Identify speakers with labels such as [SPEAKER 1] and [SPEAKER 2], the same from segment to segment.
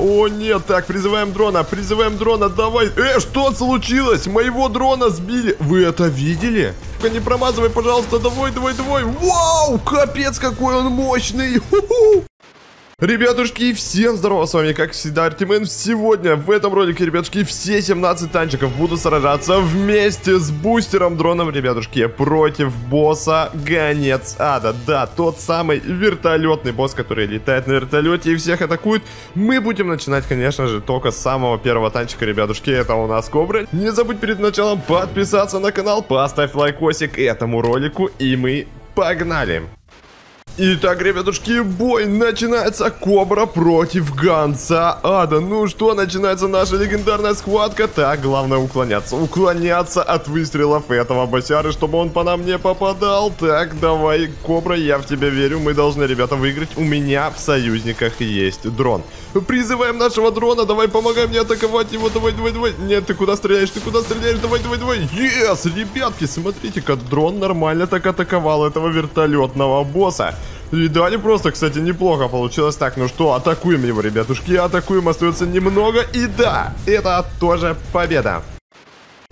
[SPEAKER 1] О, нет, так, призываем дрона, призываем дрона, давай. Э, что случилось? Моего дрона сбили. Вы это видели? Только не промазывай, пожалуйста, давай, давай, давай. Вау, капец, какой он мощный. Ху-ху. Ребятушки, всем здорово, с вами как всегда Артемен. Сегодня в этом ролике, ребятушки, все 17 танчиков будут сражаться вместе с бустером дроном, ребятушки, против босса Гонец Ада. Да, тот самый вертолетный босс, который летает на вертолете и всех атакует. Мы будем начинать, конечно же, только с самого первого танчика, ребятушки, это у нас Кобра. Не забудь перед началом подписаться на канал, поставь лайкосик этому ролику и мы погнали! Итак, ребятушки, бой начинается Кобра против Ганса Ада. Ну что, начинается наша легендарная схватка. Так, главное уклоняться. Уклоняться от выстрелов этого босяры, чтобы он по нам не попадал. Так, давай, Кобра, я в тебя верю. Мы должны, ребята, выиграть. У меня в союзниках есть дрон. Призываем нашего дрона. Давай, помогай мне атаковать его. Давай, давай, давай. Нет, ты куда стреляешь? Ты куда стреляешь? Давай, давай, давай. Yes, ребятки, смотрите-ка, дрон нормально так атаковал этого вертолетного босса. Видали просто, кстати, неплохо получилось. Так, ну что, атакуем его, ребятушки, атакуем, остается немного. И да, это тоже победа.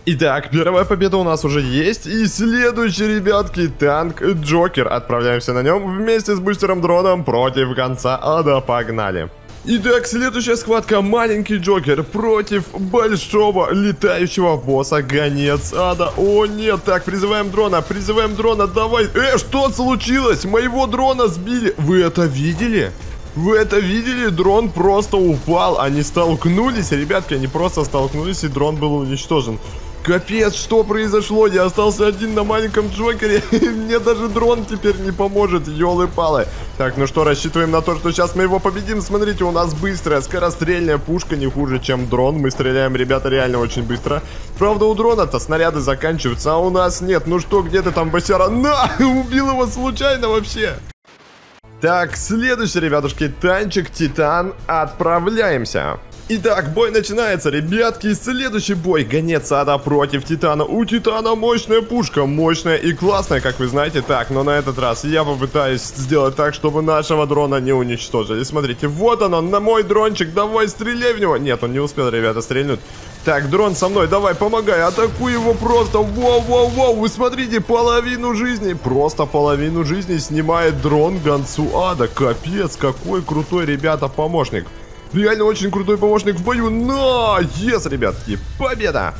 [SPEAKER 1] Итак, первая победа у нас уже есть. И следующий, ребятки, танк Джокер. Отправляемся на нем вместе с бустером дроном против конца ада. Погнали. Итак, следующая схватка маленький Джокер против большого летающего босса Гонец Ада. О нет, так, призываем дрона, призываем дрона, давай. Э, что случилось? Моего дрона сбили. Вы это видели? Вы это видели? Дрон просто упал. Они столкнулись, ребятки, они просто столкнулись, и дрон был уничтожен. Капец, что произошло? Я остался один на маленьком Джокере. Мне даже дрон теперь не поможет, елы-палы. Так, ну что, рассчитываем на то, что сейчас мы его победим. Смотрите, у нас быстрая, скорострельная пушка, не хуже, чем дрон. Мы стреляем, ребята, реально очень быстро. Правда, у дрона-то снаряды заканчиваются, а у нас нет. Ну что, где ты там, босяра? На! Убил его случайно вообще. Так, следующий, ребятушки, танчик Титан. Отправляемся. Итак, бой начинается, ребятки. Следующий бой. Гонец ада против Титана. У Титана мощная пушка. Мощная и классная, как вы знаете. Так, но на этот раз я попытаюсь сделать так, чтобы нашего дрона не уничтожили. Смотрите, вот он, на мой дрончик. Давай, стреляй в него. Нет, он не успел, ребята, стрельнуть. Так, дрон со мной, давай, помогай, атакуй его просто, воу-воу-воу, вы смотрите, половину жизни, просто половину жизни снимает дрон гонцу ада, капец, какой крутой, ребята, помощник. Реально очень крутой помощник в бою. На! Ес, ребятки, победа!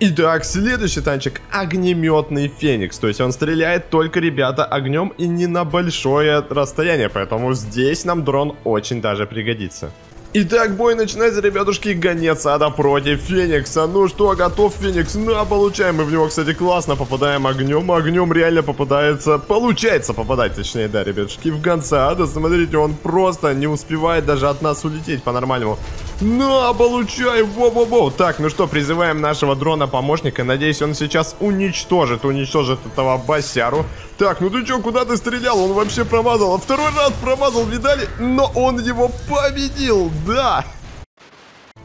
[SPEAKER 1] Итак, следующий танчик огнеметный Феникс. То есть он стреляет только, ребята, огнем и не на большое расстояние. Поэтому здесь нам дрон очень даже пригодится. Итак, бой начинается, ребятушки, гонец ада против Феникса. Ну что, готов Феникс? На, получаем. Мы в него, кстати, классно попадаем огнем. Огнем реально попадается, получается попадать, точнее, да, ребятушки, в гонца ада. Смотрите, он просто не успевает даже от нас улететь по-нормальному. На, получай, во-во-во. Так, ну что, призываем нашего дрона-помощника. Надеюсь, он сейчас уничтожит, уничтожит этого басяру. Так, ну ты чё, куда ты стрелял? Он вообще промазал. А второй раз промазал, видали? Но он его победил, да.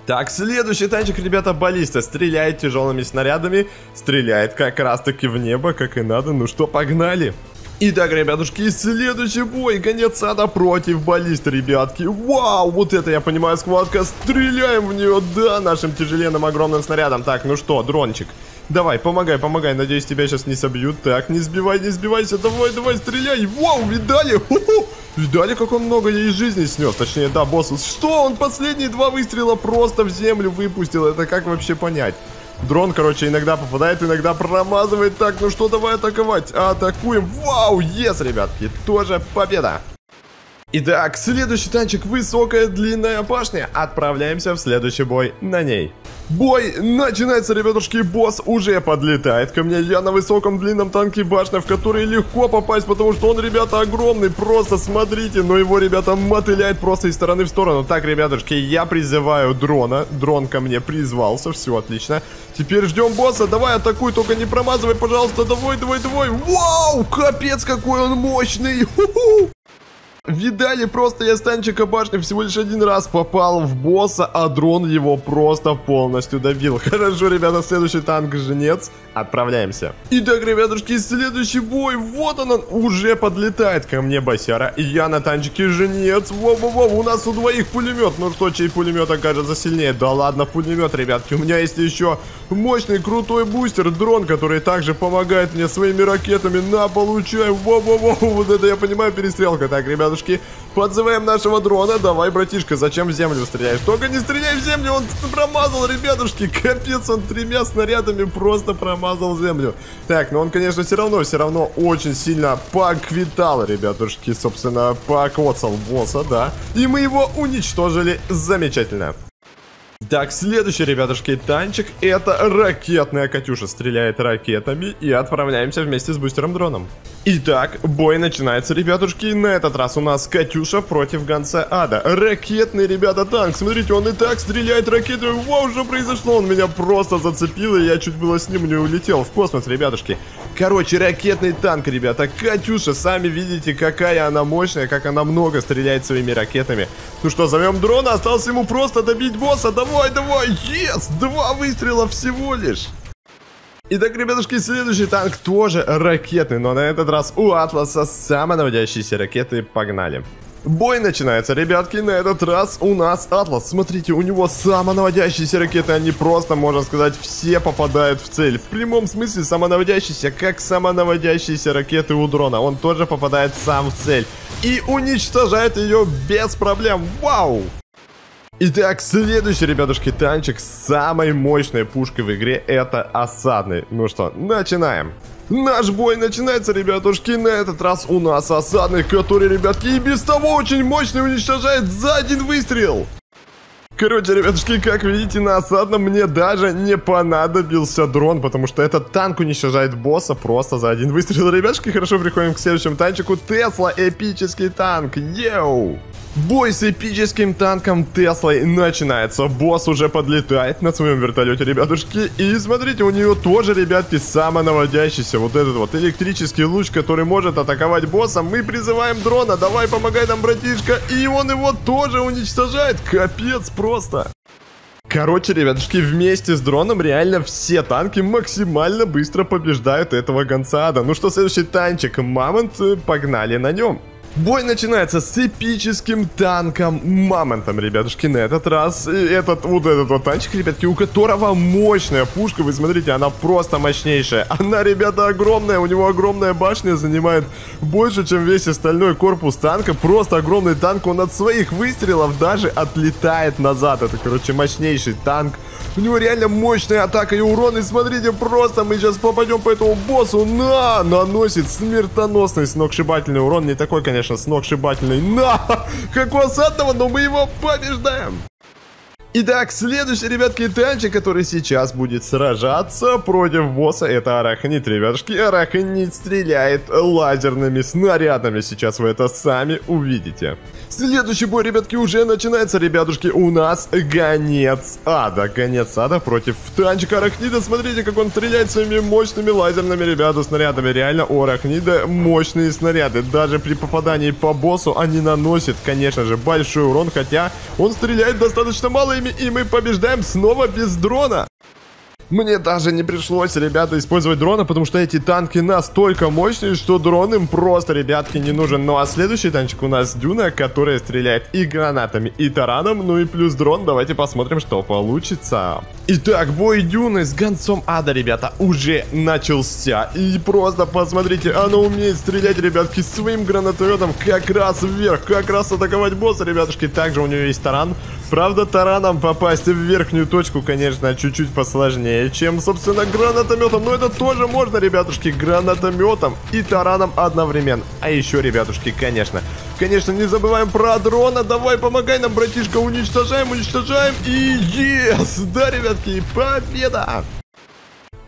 [SPEAKER 1] Так, следующий танчик, ребята, баллиста. Стреляет тяжелыми снарядами. Стреляет как раз таки в небо, как и надо. Ну что, погнали. Итак, ребятушки, следующий бой. Конец ада против баллиста, ребятки. Вау, вот это, я понимаю, схватка. Стреляем в нее, да, нашим тяжеленным огромным снарядом. Так, ну что, дрончик. Давай, помогай, помогай. Надеюсь, тебя сейчас не собьют. Так, не сбивай, не сбивайся. Давай, давай, стреляй. Вау, видали? Ху-ху. Видали, как он много ей жизни снес? Точнее, да, босс. Что? Он последние два выстрела просто в землю выпустил. Это как вообще понять? Дрон, короче, иногда попадает, иногда промазывает. Так, ну что, давай атаковать. Атакуем. Вау, ес, ребятки. Тоже победа. Итак, следующий танчик высокая длинная башня. Отправляемся в следующий бой на ней. Бой начинается, ребятушки, босс уже подлетает ко мне. Я на высоком длинном танке башня, в который легко попасть, потому что он, ребята, огромный. Просто смотрите, но его, ребята, мотыляет просто из стороны в сторону. Так, ребятушки, я призываю дрона. Дрон ко мне призвался, все отлично. Теперь ждем босса. Давай, атакуй, только не промазывай, пожалуйста. Давай, давай, давай. Вау, капец, какой он мощный. Видали, просто я с танчика башни всего лишь один раз попал в босса, а дрон его просто полностью добил. Хорошо, ребята, следующий танк Женец. Отправляемся. Итак, ребятушки, следующий бой. Вот он, он уже подлетает ко мне, босяра. И я на танчике Женец. Воу-воу-воу, у нас у двоих пулемет. Ну что, чей пулемет окажется сильнее? Да ладно, пулемет, ребятки. У меня есть еще мощный крутой бустер, дрон, который также помогает мне своими ракетами. На, получай. Воу-воу-воу, вот это я понимаю перестрелка. Так, ребятушки ребятушки. Подзываем нашего дрона. Давай, братишка, зачем в землю стреляешь? Только не стреляй в землю, он промазал, ребятушки. Капец, он тремя снарядами просто промазал землю. Так, но он, конечно, все равно, все равно очень сильно поквитал, ребятушки. Собственно, покоцал босса, да. И мы его уничтожили замечательно. Так, следующий, ребятушки, танчик, это ракетная Катюша. Стреляет ракетами и отправляемся вместе с бустером-дроном. Итак, бой начинается, ребятушки. На этот раз у нас Катюша против Гонца Ада. Ракетный, ребята, танк. Смотрите, он и так стреляет ракетой. Вау, что произошло? Он меня просто зацепил, и я чуть было с ним не улетел в космос, ребятушки. Короче, ракетный танк, ребята. Катюша, сами видите, какая она мощная, как она много стреляет своими ракетами. Ну что, зовем дрона. Осталось ему просто добить босса. Давай, давай. Yes! Два выстрела всего лишь. Итак, ребятушки, следующий танк тоже ракетный, но на этот раз у Атласа самонаводящиеся ракеты. Погнали. Бой начинается, ребятки, на этот раз у нас Атлас. Смотрите, у него самонаводящиеся ракеты, они просто, можно сказать, все попадают в цель. В прямом смысле самонаводящиеся, как самонаводящиеся ракеты у дрона. Он тоже попадает сам в цель и уничтожает ее без проблем. Вау! Итак, следующий, ребятушки, танчик с самой мощной пушкой в игре это осадный. Ну что, начинаем. Наш бой начинается, ребятушки, на этот раз у нас осадный, который, ребятки, и без того очень мощный уничтожает за один выстрел. Короче, ребятушки, как видите, на осадном мне даже не понадобился дрон, потому что этот танк уничтожает босса просто за один выстрел. Ребятушки, хорошо, приходим к следующему танчику. Тесла, эпический танк, йоу! Бой с эпическим танком Теслой начинается. Босс уже подлетает на своем вертолете, ребятушки. И смотрите, у нее тоже, ребятки, самонаводящийся вот этот вот электрический луч, который может атаковать босса. Мы призываем дрона, давай помогай нам, братишка. И он его тоже уничтожает. Капец просто. Короче, ребятушки, вместе с дроном реально все танки максимально быстро побеждают этого гонца ада. Ну что, следующий танчик, Мамонт, э, погнали на нем. Бой начинается с эпическим танком Мамонтом, ребятушки, на этот раз. Этот, вот этот вот танчик, ребятки, у которого мощная пушка, вы смотрите, она просто мощнейшая. Она, ребята, огромная, у него огромная башня, занимает больше, чем весь остальной корпус танка. Просто огромный танк, он от своих выстрелов даже отлетает назад. Это, короче, мощнейший танк. У него реально мощная атака и урон. И смотрите, просто мы сейчас попадем по этому боссу. На! Наносит смертоносный сногсшибательный урон. Не такой, конечно, сногсшибательный. На! Как у осадного, но мы его побеждаем. Итак, следующий, ребятки, танчик, который сейчас будет сражаться против босса, это Арахнит, ребятушки. Арахнит стреляет лазерными снарядами, сейчас вы это сами увидите. Следующий бой, ребятки, уже начинается, ребятушки, у нас Гонец Ада. Гонец Ада против танчика Арахнида. Смотрите, как он стреляет своими мощными лазерными, ребята, снарядами. Реально, у Арахнида мощные снаряды. Даже при попадании по боссу они наносят, конечно же, большой урон, хотя он стреляет достаточно мало ими, и мы побеждаем снова без дрона. Мне даже не пришлось, ребята, использовать дрона, потому что эти танки настолько мощные, что дрон им просто, ребятки, не нужен. Ну а следующий танчик у нас Дюна, которая стреляет и гранатами, и тараном, ну и плюс дрон. Давайте посмотрим, что получится. Итак, бой Дюны с гонцом ада, ребята, уже начался. И просто посмотрите, она умеет стрелять, ребятки, своим гранатометом как раз вверх, как раз атаковать босса, ребятушки. Также у нее есть таран. Правда, тараном попасть в верхнюю точку, конечно, чуть-чуть посложнее, чем, собственно, гранатометом. Но это тоже можно, ребятушки, гранатометом и тараном одновременно. А еще, ребятушки, конечно, конечно, не забываем про дрона. Давай, помогай нам, братишка, уничтожаем, уничтожаем. И yes! Да, ребятки, победа!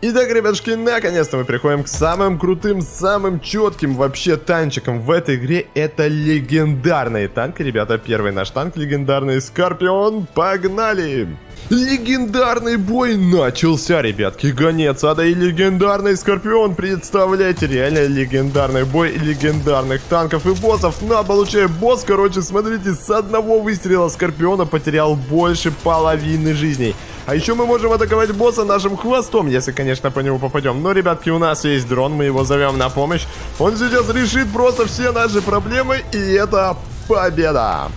[SPEAKER 1] Итак, ребятушки, наконец-то мы приходим к самым крутым, самым четким вообще танчикам в этой игре. Это легендарные танки, ребята. Первый наш танк легендарный Скорпион. Погнали! Легендарный бой начался, ребятки. Гонец Ада и легендарный Скорпион. Представляете, реально легендарный бой легендарных танков и боссов. На, получая босс, короче, смотрите, с одного выстрела Скорпиона потерял больше половины жизней. А еще мы можем атаковать босса нашим хвостом, если, конечно, по нему попадем. Но, ребятки, у нас есть дрон, мы его зовем на помощь. Он сейчас решит просто все наши проблемы, и это победа!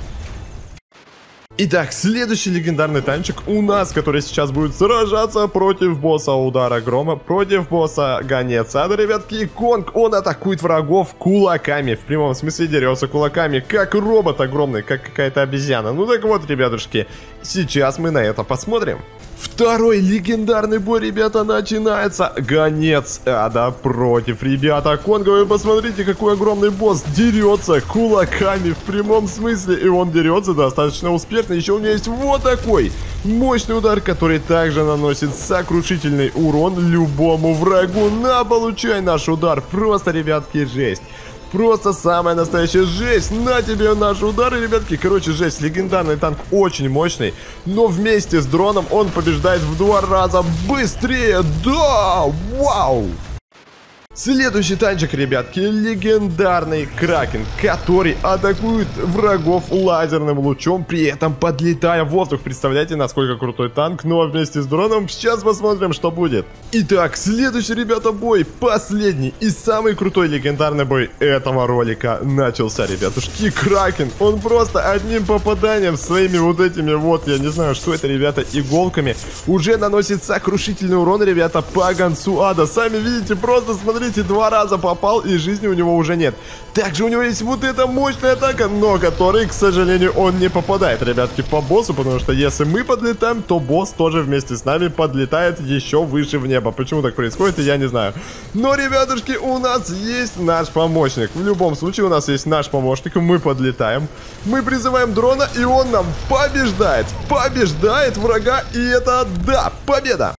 [SPEAKER 1] Итак, следующий легендарный танчик у нас, который сейчас будет сражаться против босса Удара Грома, против босса Гонец Ада, ребятки. Конг, он атакует врагов кулаками, в прямом смысле дерется кулаками, как робот огромный, как какая-то обезьяна. Ну так вот, ребятушки, сейчас мы на это посмотрим. Второй легендарный бой, ребята, начинается. Гонец ада против ребята Конга. Вы посмотрите, какой огромный босс дерется кулаками в прямом смысле. И он дерется достаточно успешно. Еще у него есть вот такой мощный удар, который также наносит сокрушительный урон любому врагу. На, получай наш удар. Просто, ребятки, жесть. Просто самая настоящая жесть. На тебе наши удары, ребятки. Короче, жесть. Легендарный танк очень мощный. Но вместе с дроном он побеждает в два раза быстрее. Да! Вау! Следующий танчик, ребятки, легендарный Кракен, который атакует врагов лазерным лучом, при этом подлетая в воздух. Представляете, насколько крутой танк, но вместе с дроном сейчас посмотрим, что будет. Итак, следующий, ребята, бой, последний и самый крутой легендарный бой этого ролика начался, ребятушки. Кракен, он просто одним попаданием своими вот этими вот, я не знаю, что это, ребята, иголками, уже наносит сокрушительный урон, ребята, по гонцу ада. Сами видите, просто смотрите смотрите, два раза попал, и жизни у него уже нет. Также у него есть вот эта мощная атака, но которой, к сожалению, он не попадает, ребятки, по боссу, потому что если мы подлетаем, то босс тоже вместе с нами подлетает еще выше в небо. Почему так происходит, я не знаю. Но, ребятушки, у нас есть наш помощник. В любом случае, у нас есть наш помощник, мы подлетаем. Мы призываем дрона, и он нам побеждает. Побеждает врага, и это, да, победа!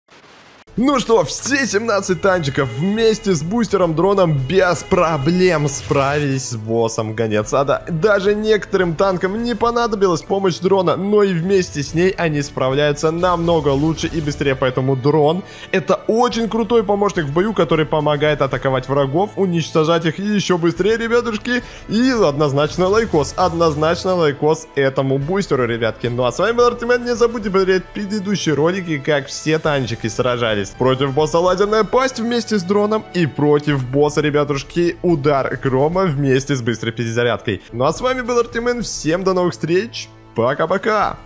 [SPEAKER 1] Ну что, все 17 танчиков вместе с бустером дроном без проблем справились с боссом Гонец Ада. Даже некоторым танкам не понадобилась помощь дрона, но и вместе с ней они справляются намного лучше и быстрее. Поэтому дрон это очень крутой помощник в бою, который помогает атаковать врагов, уничтожать их еще быстрее, ребятушки. И однозначно лайкос, однозначно лайкос этому бустеру, ребятки. Ну а с вами был Артемен, не забудьте посмотреть предыдущие ролики, как все танчики сражались есть против босса лазерная пасть вместе с дроном и против босса, ребятушки, удар грома вместе с быстрой перезарядкой. Ну а с вами был Артемен, всем до новых встреч, пока-пока!